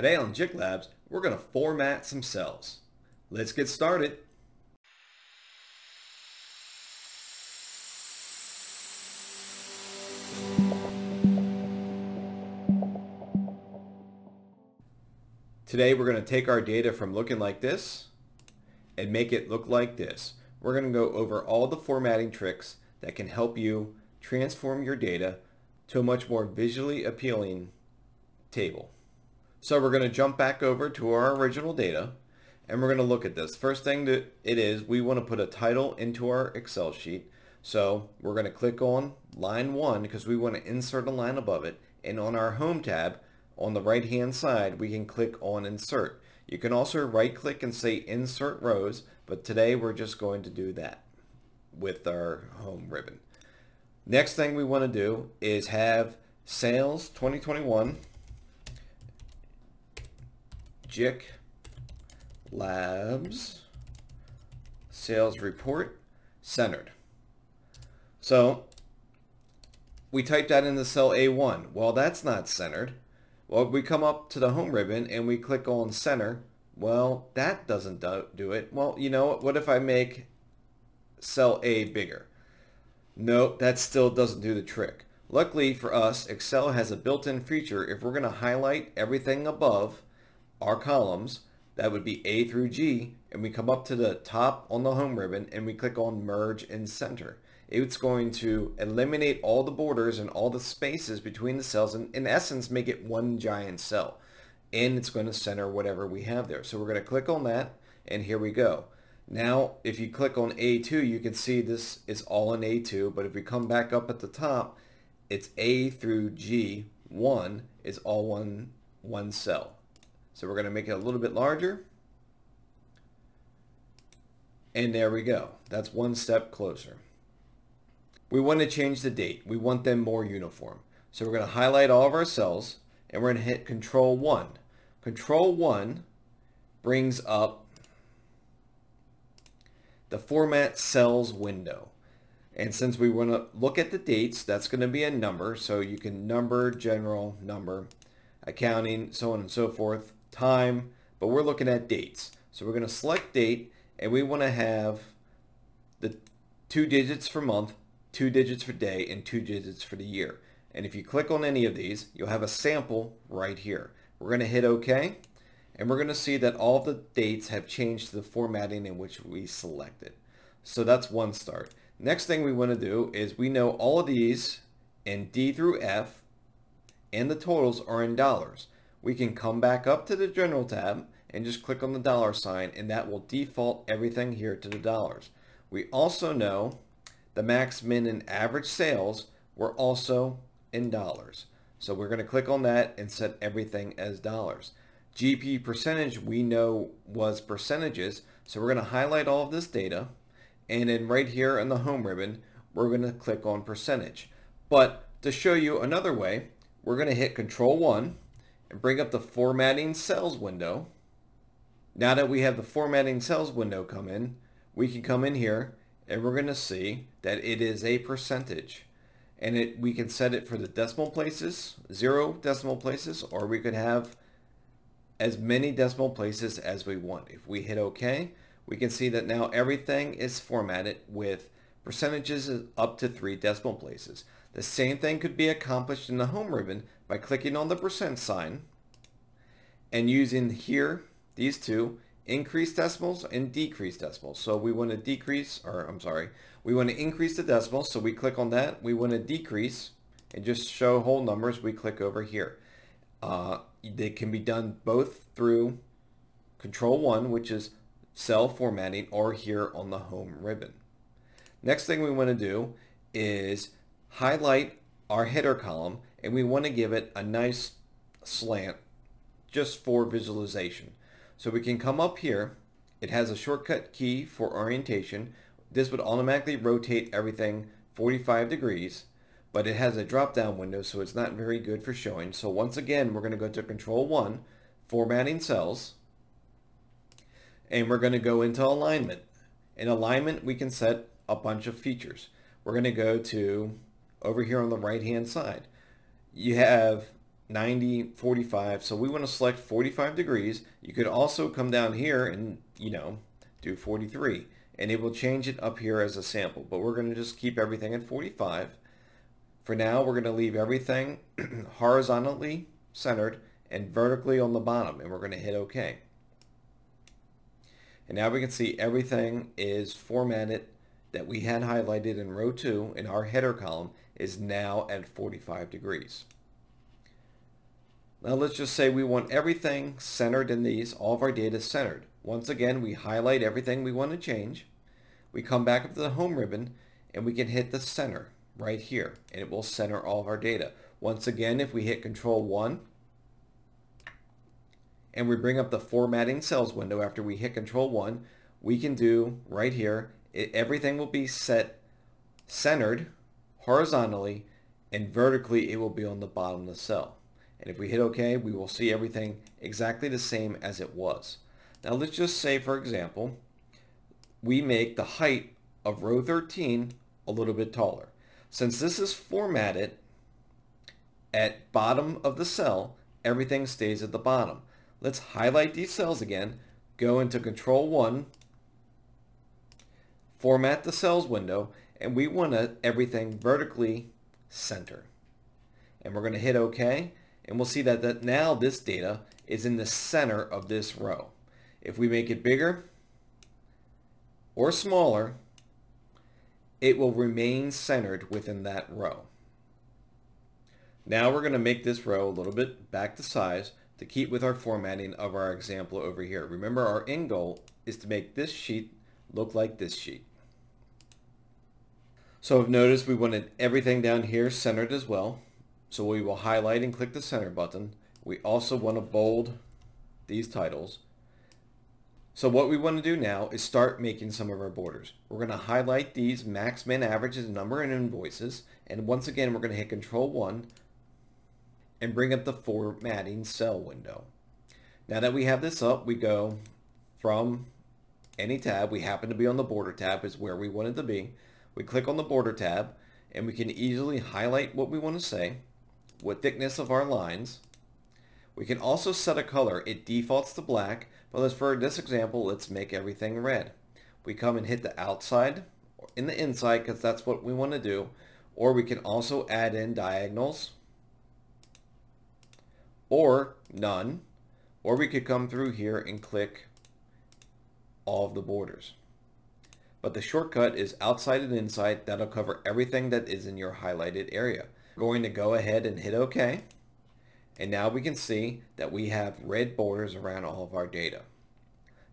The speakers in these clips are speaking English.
Today on JiK Labs, we're going to format some cells. Let's get started. Today we're going to take our data from looking like this and make it look like this. We're going to go over all the formatting tricks that can help you transform your data to a much more visually appealing table. So we're going to jump back over to our original data and we're going to look at this. First thing that it is, we want to put a title into our Excel sheet. So we're going to click on line 1 because we want to insert a line above it. And on our Home tab, on the right hand side, we can click on Insert. You can also right click and say Insert Rows, but today we're just going to do that with our Home ribbon. Next thing we want to do is have Sales 2021 JiK Labs Sales Report Centered. So we type that in the cell A1. Well, that's not centered. Well, we come up to the home ribbon and we click on center. Well, that doesn't do it. Well, you know what? What if I make cell A bigger? No, that still doesn't do the trick. Luckily for us, Excel has a built-in feature. If we're going to highlight everything above our columns, that would be A through G, and we come up to the top on the home ribbon and we click on merge and center. It's going to eliminate all the borders and all the spaces between the cells and in essence make it one giant cell. And it's going to center whatever we have there. So we're going to click on that and here we go. Now if you click on A2 you can see this is all in A2 but if we come back up at the top it's A through G1 is all one one cell so we're going to make it a little bit larger and there we go that's one step closer we want to change the date. We want them more uniform. So we're going to highlight all of our cells and we're going to hit control 1. Control 1 brings up the format cells window. And since we want to look at the dates, that's going to be a number. So you can number, general, number, accounting, so on and so forth, time, but we're looking at dates. So we're going to select date and we want to have the two digits for month two digits for day, and two digits for the year. And if you click on any of these, you'll have a sample right here. We're going to hit OK, and we're going to see that all the dates have changed to the formatting in which we selected. So that's one start. Next thing we want to do is we know all of these in D through F and the totals are in dollars. We can come back up to the General tab and just click on the dollar sign and that will default everything here to the dollars. We also know the max, min, and average sales were also in dollars. So we're going to click on that and set everything as dollars. GP percentage we know was percentages. So we're going to highlight all of this data. And then right here in the home ribbon, we're going to click on percentage. But to show you another way, we're going to hit control 1 and bring up the formatting cells window. Now that we have the formatting cells window come in, we can come in here and we're going to see that it is a percentage. And it we can set it for the decimal places zero decimal places or we could have as many decimal places as we want. If we hit OK we can see that now everything is formatted with percentages up to three decimal places. The same thing could be accomplished in the home ribbon by clicking on the percent sign and using here these two increase decimals and decrease decimals. So we want to decrease, or I'm sorry, we want to increase the decimals. So we click on that. We want to decrease and just show whole numbers. We click over here. Uh, they can be done both through control one, which is cell formatting, or here on the home ribbon. Next thing we want to do is highlight our header column and we want to give it a nice slant just for visualization. So we can come up here. It has a shortcut key for orientation. This would automatically rotate everything 45 degrees, but it has a drop-down window, so it's not very good for showing. So once again, we're going to go to Control 1, Formatting Cells, and we're going to go into Alignment. In Alignment, we can set a bunch of features. We're going to go to over here on the right-hand side. You have 90, 45. So we want to select 45 degrees. You could also come down here and, you know, do 43 and it will change it up here as a sample. But we're going to just keep everything at 45. For now, we're going to leave everything horizontally centered and vertically on the bottom and we're going to hit OK. And now we can see everything is formatted that we had highlighted in row 2 in our header column is now at 45 degrees. Now let's just say we want everything centered in these, all of our data centered. Once again, we highlight everything we want to change. We come back up to the home ribbon and we can hit the center right here and it will center all of our data. Once again, if we hit control 1 and we bring up the formatting cells window after we hit control 1, we can do right here, it, everything will be set centered horizontally and vertically it will be on the bottom of the cell. And if we hit OK, we will see everything exactly the same as it was. Now let's just say, for example, we make the height of row 13 a little bit taller. Since this is formatted at bottom of the cell, everything stays at the bottom. Let's highlight these cells again, go into Control 1, format the cells window, and we want to, everything vertically center. And we're going to hit OK, and we'll see that, that now this data is in the center of this row. If we make it bigger or smaller, it will remain centered within that row. Now we're going to make this row a little bit back to size to keep with our formatting of our example over here. Remember our end goal is to make this sheet look like this sheet. So I've noticed we wanted everything down here centered as well. So we will highlight and click the center button. We also want to bold these titles. So what we want to do now is start making some of our borders. We're going to highlight these max, min, averages, number, and invoices. And once again, we're going to hit Control 1 and bring up the formatting cell window. Now that we have this up, we go from any tab. We happen to be on the border tab is where we wanted to be. We click on the border tab and we can easily highlight what we want to say what thickness of our lines. We can also set a color. It defaults to black, but let's, for this example, let's make everything red. We come and hit the outside or in the inside because that's what we want to do. Or we can also add in diagonals or none. Or we could come through here and click all of the borders. But the shortcut is outside and inside. That'll cover everything that is in your highlighted area going to go ahead and hit OK. And now we can see that we have red borders around all of our data.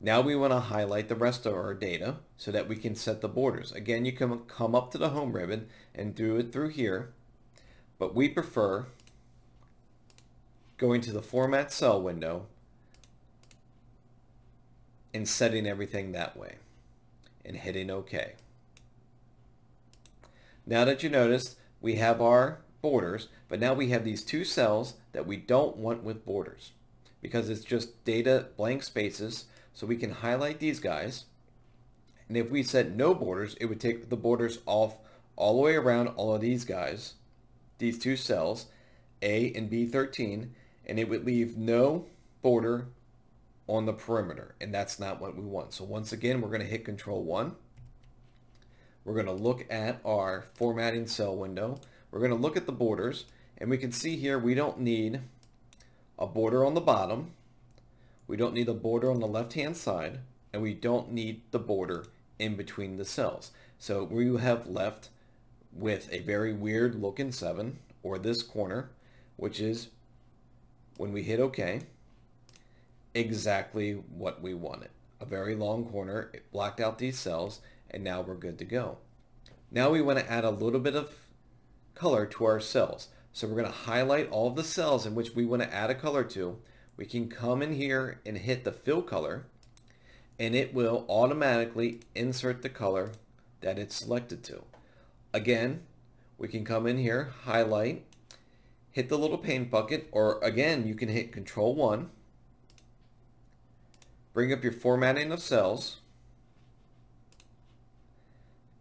Now we want to highlight the rest of our data so that we can set the borders. Again, you can come up to the home ribbon and do it through here, but we prefer going to the format cell window and setting everything that way and hitting OK. Now that you notice we have our borders, but now we have these two cells that we don't want with borders because it's just data blank spaces. So we can highlight these guys. And if we set no borders, it would take the borders off all the way around all of these guys, these two cells, A and B13, and it would leave no border on the perimeter. And that's not what we want. So once again, we're going to hit Control 1. We're going to look at our formatting cell window. We're going to look at the borders and we can see here we don't need a border on the bottom. We don't need a border on the left hand side and we don't need the border in between the cells. So we have left with a very weird looking 7 or this corner which is when we hit OK exactly what we wanted. A very long corner, it blacked out these cells and now we're good to go. Now we want to add a little bit of color to our cells. So we're going to highlight all the cells in which we want to add a color to. We can come in here and hit the fill color and it will automatically insert the color that it's selected to. Again, we can come in here, highlight, hit the little paint bucket, or again, you can hit Control 1, bring up your formatting of cells,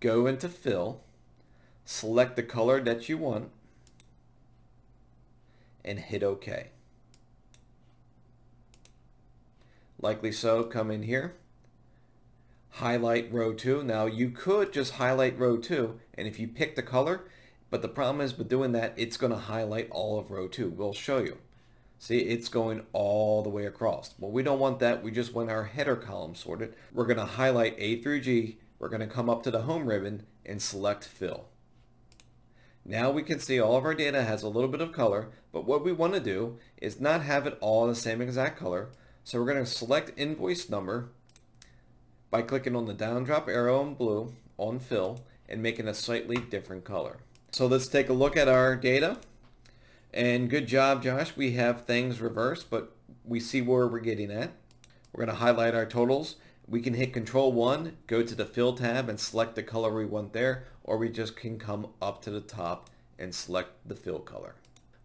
go into Fill, select the color that you want, and hit OK. Likely so, come in here, highlight row 2. Now you could just highlight row 2 and if you pick the color, but the problem is with doing that, it's going to highlight all of row 2. We'll show you. See, it's going all the way across. Well, we don't want that. We just want our header column sorted. We're going to highlight A through G. We're going to come up to the home ribbon and select fill. Now we can see all of our data has a little bit of color, but what we want to do is not have it all the same exact color. So we're going to select invoice number by clicking on the down drop arrow in blue on fill and making a slightly different color. So let's take a look at our data. And good job, Josh. We have things reversed, but we see where we're getting at. We're going to highlight our totals. We can hit Control 1, go to the Fill tab and select the color we want there, or we just can come up to the top and select the fill color.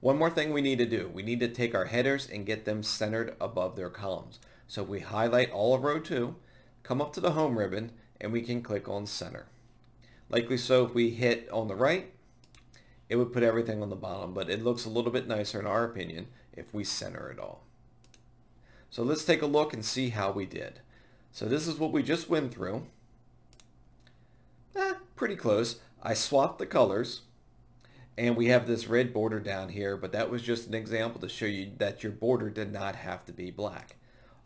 One more thing we need to do. We need to take our headers and get them centered above their columns. So we highlight all of row 2, come up to the Home ribbon, and we can click on Center. Likely so if we hit on the right, it would put everything on the bottom, but it looks a little bit nicer in our opinion if we center it all. So let's take a look and see how we did. So this is what we just went through. Eh, pretty close. I swapped the colors and we have this red border down here, but that was just an example to show you that your border did not have to be black.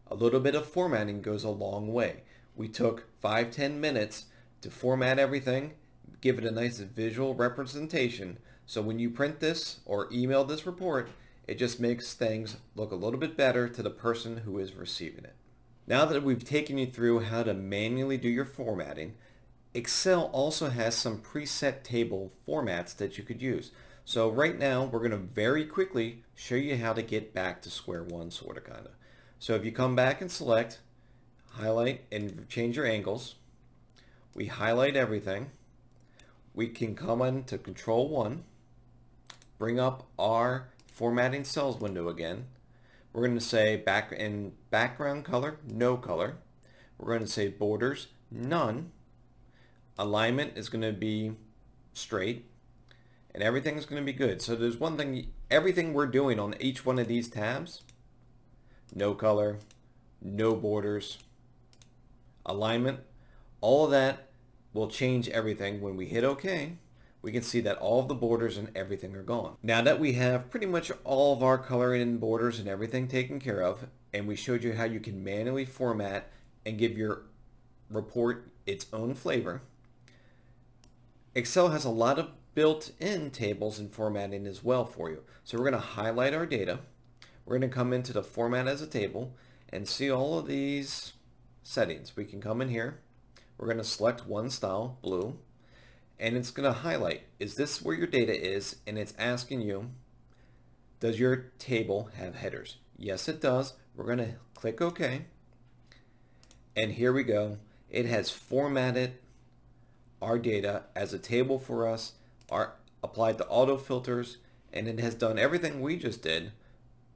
A little bit of formatting goes a long way. We took 5-10 minutes to format everything, give it a nice visual representation so when you print this or email this report, it just makes things look a little bit better to the person who is receiving it. Now that we've taken you through how to manually do your formatting, Excel also has some preset table formats that you could use. So right now we're going to very quickly show you how to get back to square one sort of kind of. So if you come back and select, highlight and change your angles, we highlight everything. We can come into control one bring up our formatting cells window again. We're going to say back in background color, no color. We're going to say borders, none. Alignment is going to be straight. And everything is going to be good. So there's one thing, everything we're doing on each one of these tabs, no color, no borders, alignment, all of that will change everything when we hit OK we can see that all of the borders and everything are gone. Now that we have pretty much all of our coloring and borders and everything taken care of, and we showed you how you can manually format and give your report its own flavor, Excel has a lot of built-in tables and formatting as well for you. So we're going to highlight our data. We're going to come into the format as a table and see all of these settings. We can come in here. We're going to select one style, blue and it's going to highlight, is this where your data is? And it's asking you, does your table have headers? Yes, it does. We're going to click OK. And here we go. It has formatted our data as a table for us, our, applied the auto filters, and it has done everything we just did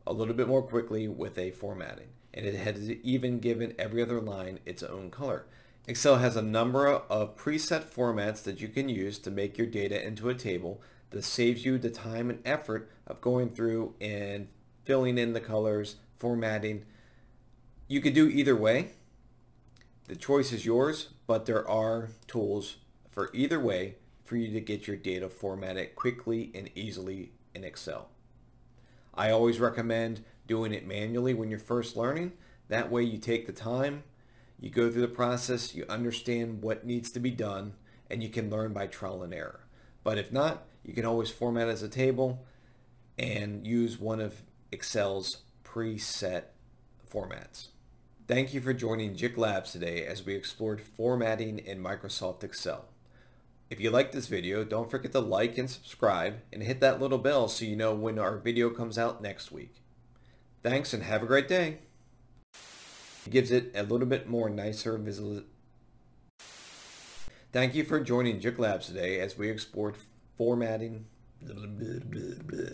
a little bit more quickly with a formatting. And it has even given every other line its own color. Excel has a number of preset formats that you can use to make your data into a table that saves you the time and effort of going through and filling in the colors, formatting. You could do either way. The choice is yours, but there are tools for either way for you to get your data formatted quickly and easily in Excel. I always recommend doing it manually when you're first learning. That way you take the time you go through the process, you understand what needs to be done, and you can learn by trial and error. But if not, you can always format as a table and use one of Excel's preset formats. Thank you for joining JiK Labs today as we explored formatting in Microsoft Excel. If you like this video, don't forget to like and subscribe and hit that little bell so you know when our video comes out next week. Thanks and have a great day. Gives it a little bit more nicer visual. Thank you for joining JiK Labs today as we explored formatting. Blah, blah, blah,